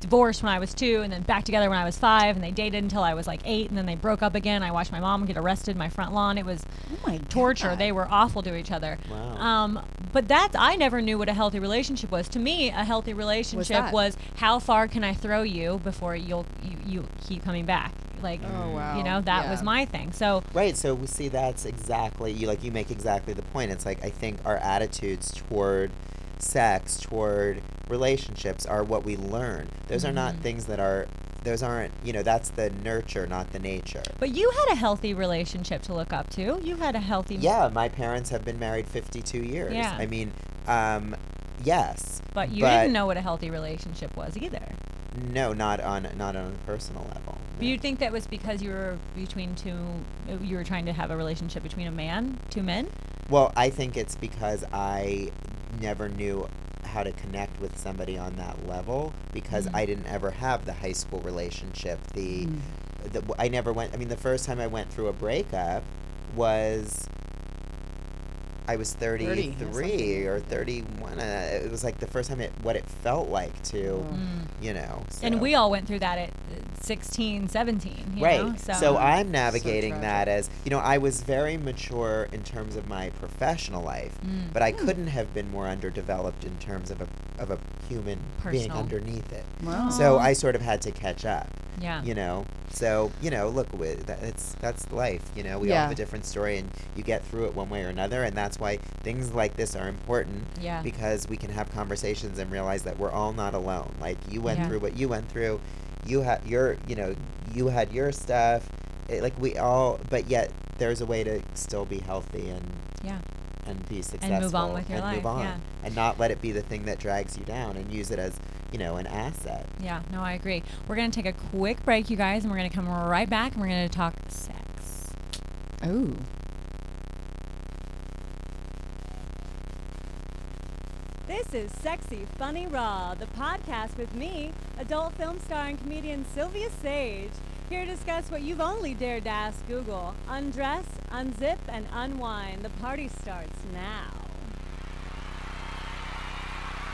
divorced when I was two, and then back together when I was five, and they dated until I was like eight, and then they broke up again. I watched my mom get arrested in my front lawn. It was Oh my torture. God. They were awful to each other. Wow. Um, but that's I never knew what a healthy relationship was. To me, a healthy relationship was how far can I throw you before you'll you, you keep coming back. Like, Oh, wow. you know, that was my thing. So Right. So we see that's exactly you like you make exactly the point. It's like I think our attitudes toward sex, toward relationships are what we learn. Those are not Mhm. things that are those aren't, you know, that's the nurture, not the nature. But you had a healthy relationship to look up to. You had a healthy. Yeah, my parents have been married 52 years. Yeah. I mean, um yes. But you but didn't know what a healthy relationship was either. No, not on not on a personal level. But you think that was because you were between two, uh, you were trying to have a relationship between a man, two men? Well, I think it's because I never knew how to connect with somebody on that level because Mm. I didn't ever have the high school relationship. The, Mm. the I never went. I mean, the first time I went through a breakup was I was 30 or 33 or 31. Uh, it was like the first time it what it felt like to, Mm. you know. And we all went through that at 16, 17. You right. Know? So, I'm navigating tragic. that as you know, I was very mature in terms of my professional life, Mm. but I Hmm. couldn't have been more underdeveloped in terms of a of a human being underneath it. Wow. So I sort of had to catch up. yeah. You know. So you know, look, with that, it's that's life. You know, we all have a different story, and you get through it one way or another, and that's why things like this are important Yeah. because we can have conversations and realize that we're all not alone. Like you went Yeah. through what you went through, you had your, you know, you had your stuff. It, like we all, but yet there's a way to still be healthy and yeah. and be successful And move on with your and move life, on yeah. and not let it be the thing that drags you down and use it as you know an asset. Yeah. No, I agree. We're going to take a quick break, you guys, and we're going to come right back and we're going to talk sex. Oh. Is Sexy Funny Raw, the podcast with me, adult film star and comedian Silvia Saige, here to discuss what you've only dared to ask Google. Undress, unzip, and unwind. The party starts now.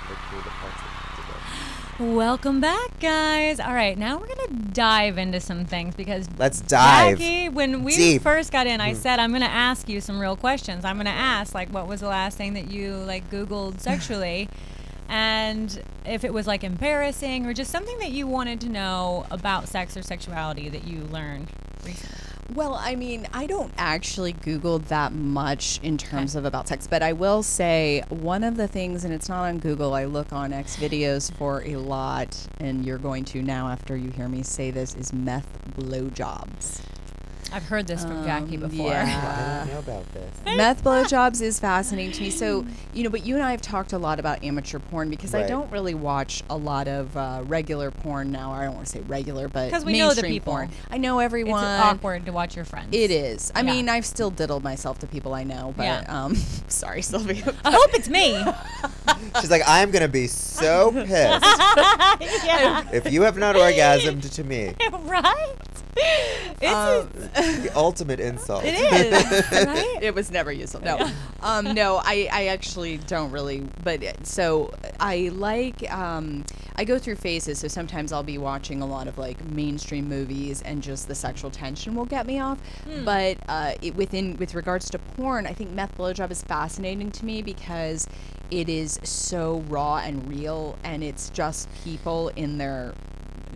Look through the parts that have to go. Welcome back, guys. All right, now we're going to dive into some things because Let's dive. Jacky, when we deep. first got in, I Mhm. said I'm going to ask you some real questions. I'm going to ask like what was the last thing that you like googled sexually and if it was like embarrassing or just something that you wanted to know about sex or sexuality that you learned recently. Well, I mean, I don't actually Google that much in terms of about sex, but I will say one of the things, and it's not on Google, I look on X videos for a lot, and you're going to now after you hear me say this, is meth blowjobs. I've heard this from Jacky Um, before. I yeah. don't know about this. meth blowjobs is fascinating to me. So, you know, but you and I have talked a lot about amateur porn because I don't really watch a lot of uh, regular porn now. I don't want to say regular, but 'Cause we know the mainstream people. Porn. I know everyone. It's everyone. awkward to watch your friends. It is. I Yeah. mean, I've still diddled myself to people I know, but Yeah. um, [LAUGHS] sorry, Silvia. I hope it's me. [LAUGHS] She's like, I'm gonna be so [LAUGHS] pissed yeah. if you have not orgasmed to me. right? It's Um, The ultimate insult. it is, [LAUGHS] right? it was never useful. No, um, no, I, I actually don't really. But so I like. Um, I go through phases. So sometimes I'll be watching a lot of like mainstream movies, and just the sexual tension will get me off. Hmm. But uh, it, within with regards to porn, I think meth blowjob is fascinating to me because it is so raw and real, and it's just people in their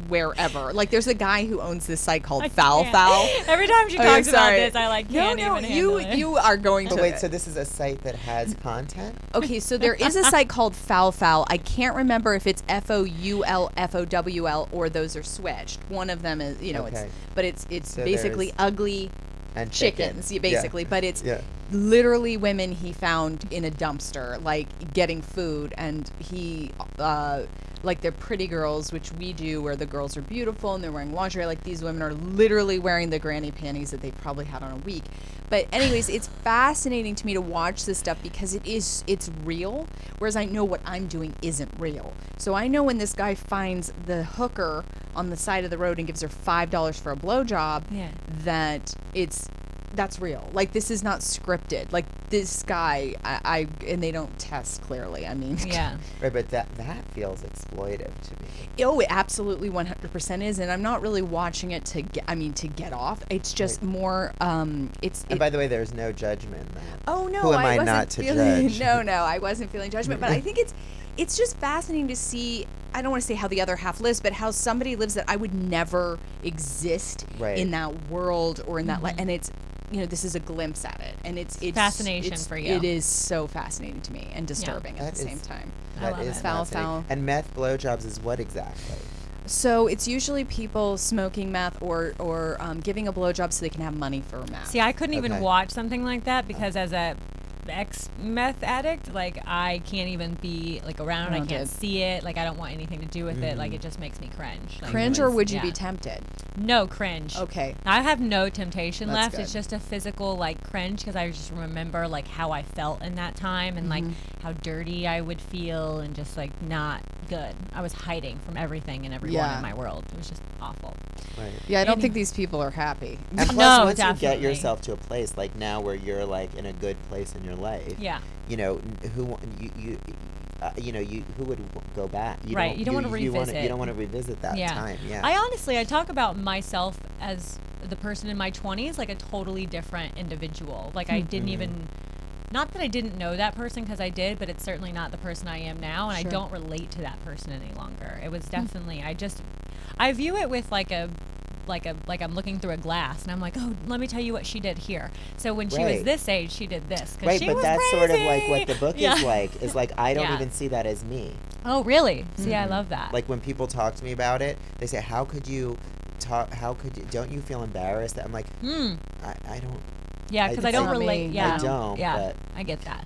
wherever. Like there's a guy who owns this site called I Foul can't. Foul. [LAUGHS] Every time she Oh, talks about this, I like No, can't no, even you handle it. you are going But to. wait, so this is a site that has content? okay, so there is a site called Foul Foul. I can't remember if it's F O U L F O W L or those are switched. One of them is, you know, Okay. it's but it's it's So basically ugly And chickens, chicken. yeah, basically. But it's Yeah. Literally women he found in a dumpster, like getting food, and he, uh, like they're pretty girls, which we do, where the girls are beautiful and they're wearing lingerie. Like these women are literally wearing the granny panties that they probably had on a week. But anyways, it's [SIGHS] fascinating to me to watch this stuff because it is it's real, whereas I know what I'm doing isn't real. So I know when this guy finds the hooker on the side of the road and gives her five dollars for a blowjob, Yeah. that it's that's real. Like this is not scripted. Like this guy, I, I and they don't test clearly. I mean, Yeah. [LAUGHS] Right, but that that feels exploitive to me. Oh, it absolutely 100% is, and I'm not really watching it to get. I mean, to get off. It's just more. Um, it's. And it- by the way, there's no judgment. in that. oh no, who am I wasn't to feeling, judge? [LAUGHS] No, no, I wasn't feeling judgment, but I [LAUGHS] think it's, it's just fascinating to see. I don't want to say how the other half lives, but how somebody lives that I would never exist Right. in that world or in that. life. and it's. You know, this is a glimpse at it, and it's it's Fascination it's- for you. It is so fascinating to me and disturbing That at the is- same time. I love is it. Foul, foul. And meth blowjobs is what exactly? So it's usually people smoking meth or or um, giving a blowjob so they can have money for meth. See, I couldn't even Okay. watch something like that because as a ex meth addict, like I can't even be like around. I Around can't it. see it. Like I don't want anything to do with it. Like it just makes me cringe. Like, cringe, it or would you yeah. be tempted? No cringe. Okay. I have no temptation That's left. It's just a physical like cringe because I just remember like how I felt in that time and like Mm-hmm. how dirty I would feel and just like not good. I was hiding from everything and everyone Yeah. in my world. It was just awful. Right. Yeah, I don't Any- think these people are happy. [LAUGHS] And plus, No, once you get yourself to a place like now where you're like in a good place in your life, Yeah. you know, who you you. Uh, you know, you who would go back? You Right, you don't wanna you wanna- revisit. You don't want to revisit that Yeah. time. Yeah. I honestly, I talk about myself as the person in my 20s like a totally different individual. Like I didn't even not that I didn't know that person because I did, but it's certainly not the person I am now and Sure. I don't relate to that person any longer. It was definitely I just I view it with like a like a like I'm looking through a glass and I'm like, "Oh, let me tell you what she did here." So when she was this age, she did this 'cause right, she but was that's sort of like what the book Yeah. is like. Is like I don't Yeah. even see that as me. Oh, really? See, I love that. Like when people talk to me about it, they say, "How could you talk? How could you? Don't you feel embarrassed?" I'm like, Hmm. I, I don't. Yeah, because I, it's don't relate. me. relate. I don't, Yeah, I get that.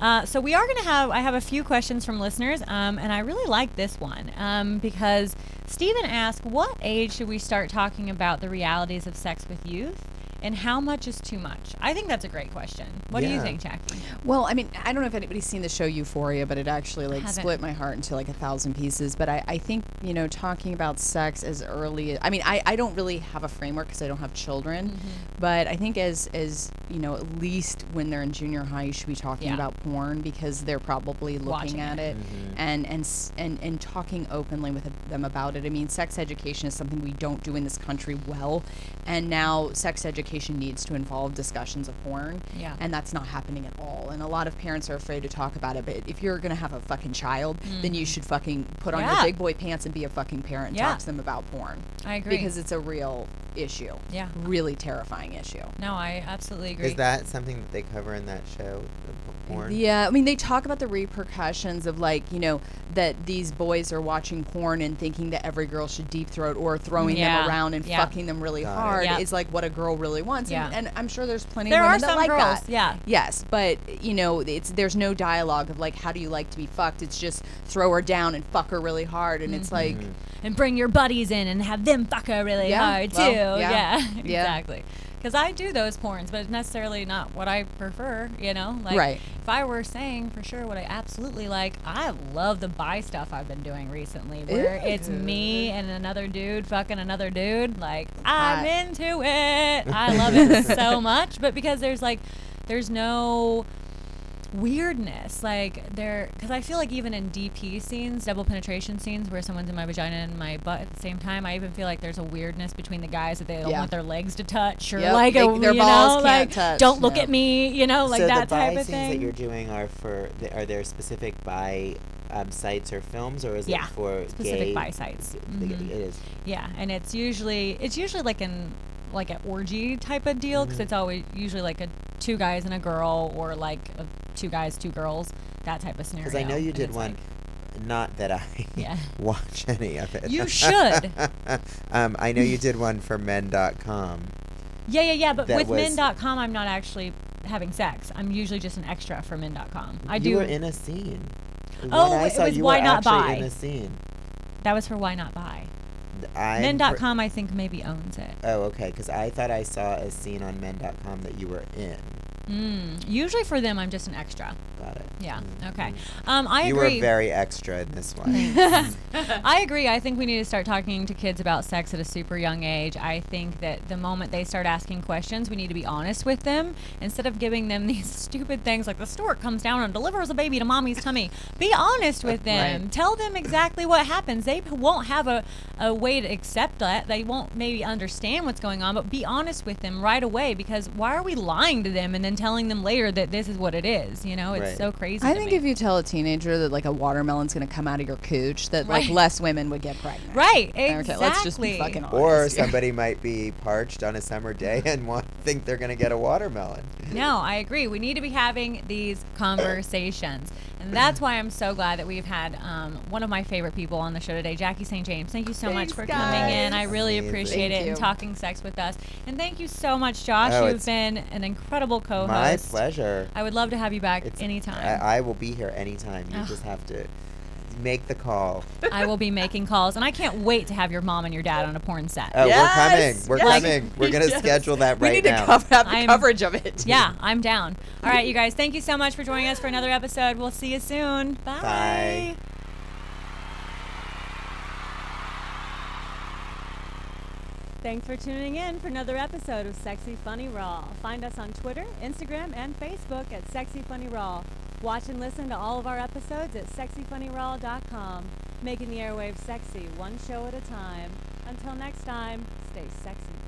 Uh, so we are going to have. I have a few questions from listeners, um, and I really like this one um, because Stephen asked, "What age should we start talking about the realities of sex with youth, and how much is too much?" I think that's a great question. What do you think, Jacky? Well, I mean, I don't know if anybody's seen the show Euphoria, but it actually like Haven't. split my heart into like a thousand pieces. But I, I think you know talking about sex as early. As I mean, I, I don't really have a framework because I don't have children, Mm-hmm. but I think as as you know at least when they're in junior high, you should be talking Yeah. about porn because they're probably looking Watching at it. it, and and and and talking openly with them about it. I mean, sex education is something we don't do in this country well, and now sex education needs to involve discussions of porn Yeah. and that's not happening at all. And a lot of parents are afraid to talk about it. But if you're gonna have a fucking child, then you should fucking put on Mm. Yeah. your big boy pants and be a fucking parent and Yeah. talk to them about porn I agree. because it's a real issue. Yeah. really terrifying issue. no, I absolutely agree. Is that something that they cover in that show, porn? Yeah, I mean, they talk about the repercussions of like, you know, that these boys are watching porn and thinking that every girl should deep throat or throwing Yeah, them around and yeah. fucking them really Got it. hard Yeah. is like what a girl really wants. Yeah. And, and I'm sure there's plenty there of are that some like girls. that. Yeah. Yes, but you know, it's there's no dialogue of like how do you like to be fucked? It's just throw her down and fuck her really hard, and it's like mm-hmm. and bring your buddies in and have them fuck her really Yeah, hard too. well, yeah, yeah, [LAUGHS] yeah. exactly. Because I do those porns, but it's necessarily not what I prefer. You know, like Right. if I were saying for sure what I absolutely like, I love the bi stuff I've been doing recently, where it's me and another dude fucking another dude. Like I'm Hot. into it. I love [LAUGHS] it so much, but because there's like, there's no weirdness like there because i feel like even in dp scenes double penetration scenes where someone's in my vagina and my butt at the same time i even feel like there's a weirdness between the guys that they don't Yeah. want their legs to touch or Yep, like they- a, their you balls know, can't like, touch, don't look no. at me you know like so that the bi type of scenes thing that you're doing are for the, are there specific bi um, sites or films, or is Yeah, it for specific gay? sites. It- Mhm. It is. Yeah, and it's usually it's usually like an like an orgy type of deal because Mm-hmm. it's always usually like a two guys and a girl or like a two guys two girls that type of scenario. Because I know you and did one. like- not that I Yeah. [LAUGHS] watch any of it. You [LAUGHS] should. um, I know you did one for Men.com. yeah, yeah, yeah. But with was- men.com, I'm not actually having sex. I'm usually just an extra for men.com. I do. You were in a scene. The Oh, I it was you Why were Not Bi. in a scene. that was for why not bi. I'm Men.com, I think maybe owns it. oh, okay. Because I thought I saw a scene on Men.com that you were in. Mm. Usually for them, I'm just an extra. Got it. Yeah. Okay. Um, I you agree. were very extra in this one. [LAUGHS] I agree. I think we need to start talking to kids about sex at a super young age. I think that the moment they start asking questions, we need to be honest with them instead of giving them [LAUGHS] these stupid things like the stork comes down and delivers a baby to mommy's tummy. Be honest with them. Right. Tell them exactly what happens. They won't have a, a way to accept that. They won't maybe understand what's going on, but be honest with them right away because why are we lying to them and then telling them later that this is what it is? You know, it's Right. so crazy. I to think me. if you tell a teenager that like a watermelon's gonna come out of your cooch, that Right. like less women would get pregnant. Right, exactly. Okay, let's just be fucking honest. or here. somebody might be parched on a summer day and [LAUGHS] want think they're going to get a watermelon. No, I agree. We need to be having these conversations. And that's why I'm so glad that we've had um, one of my favorite people on the show today, Jacky St. James. Thank you so much Thanks, for coming in. I really Amazing. appreciate Thank it and talking sex with us. And thank you so much, Josh. Oh, You've been an incredible co host. My pleasure. I would love to have you back It's- anytime. I, I will be here anytime. You Ugh. just have to make the call. [LAUGHS] I will be making calls. And I can't wait to have your mom and your dad on a porn set. Oh, Yes, we're coming. We're yes. coming. [LAUGHS] We're gonna Yes. schedule that right now. we need now. to cover, have the I'm- coverage of it. Yeah, I'm down. All right, you guys, thank you so much for joining us for another episode. We'll see you soon. Bye. Bye. Thanks for tuning in for another episode of Sexy Funny Raw. Find us on Twitter, Instagram, and Facebook at Sexy Funny Raw. Watch and listen to all of our episodes at sexyfunnyraw.com, making the airwaves sexy one show at a time. Until next time, stay sexy.